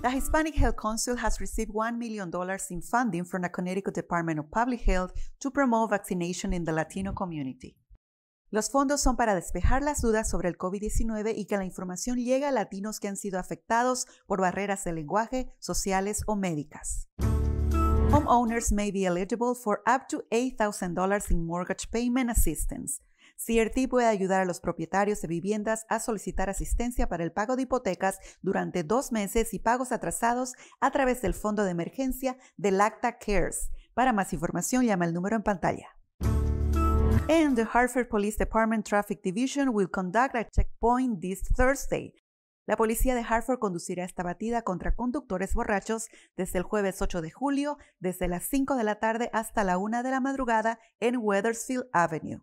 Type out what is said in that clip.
The Hispanic Health Council has received $1 million in funding from the Connecticut Department of Public Health to promote vaccination in the Latino community. Los fondos son para despejar las dudas sobre el COVID-19 y que la información llegue a latinos que han sido afectados por barreras de lenguaje, sociales o médicas. Homeowners may be eligible for up to $8,000 in mortgage payment assistance. CRT puede ayudar a los propietarios de viviendas a solicitar asistencia para el pago de hipotecas durante dos meses y pagos atrasados a través del Fondo de Emergencia del ACTA CARES. Para más información, llama el número en pantalla. And the Hartford Police Department Traffic Division will conduct a checkpoint this Thursday. La policía de Hartford conducirá esta batida contra conductores borrachos desde el jueves 8 de julio, desde las 5 de la tarde hasta la 1 de la madrugada en Weathersfield Avenue.